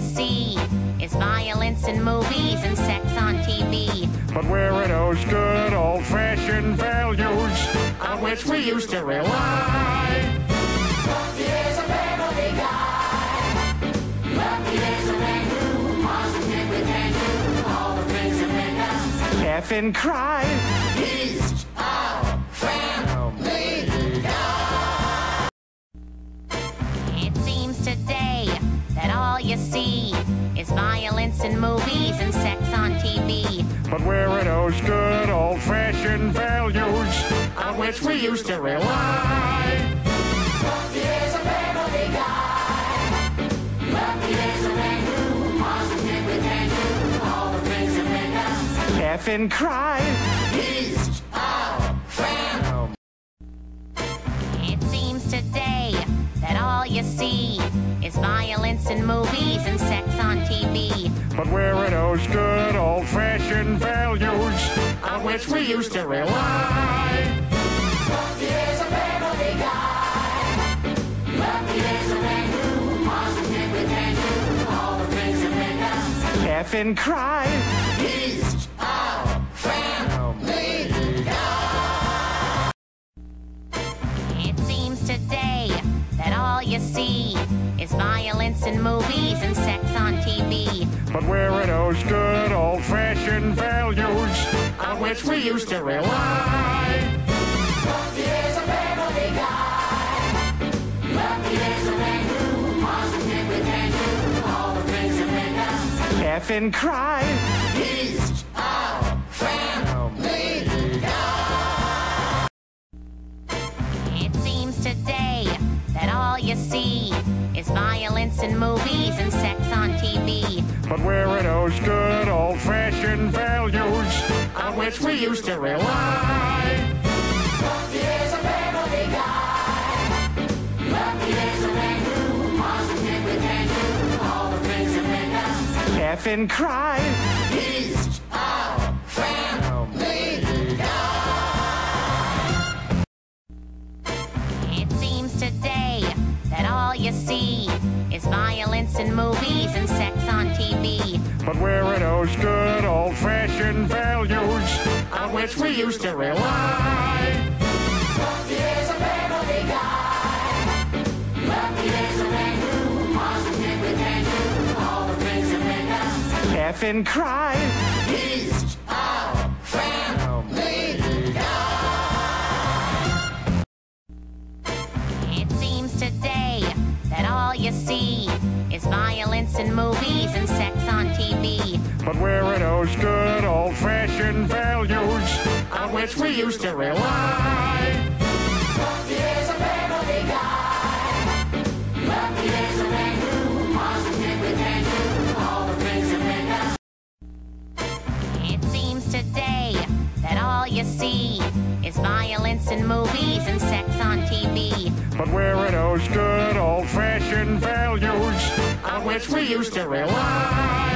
you see is violence in movies and sex on TV. But where are those good old-fashioned values on which we used to rely? Buffy is a family guy. Buffy is a man who positively can do all the things that make us. Laugh and cry. He's see is violence in movies and sex on TV. But where are those good old-fashioned values on which we used to rely? Buffy is a family guy. Buffy is a man who positively can do all the things that make us. Laugh and cry. He's our family. It seems today that all you see is violence in movies and sex on TV. But where are those good old-fashioned values on which we used to rely? Buffy is a family guy. Buffy is a man who positively can do all the things that make us. Laugh and cry. He's our family guy. It seems today that all you see is violence in movies and sex on TV. But where are those good old-fashioned values on which we used to rely? Buffy is a family guy. Buffy is a man who positively can do all the things that make us. Laugh and cry. He's violence in movies and sex on TV. But where are those good old-fashioned values on which we used to rely? Buffy is a family guy. Buffy is a man who positively can do all the things that make us. Laugh and cry. He's our family guy. It seems today that all you see is violence in movies and sex on TV. But where are those good old-fashioned values on which we used to rely? Buffy is a family guy. Buffy is a man who positively can do all the things that make us. Laugh and cry. He's violence in movies and sex on TV. But where are those good old-fashioned values on which we used to rely? Buffy is a family guy. Buffy is a man who positively can do all the things that make us. It seems today that all you see is violence in movies and sex on TV. But where are those good old-fashioned values on which we used to rely?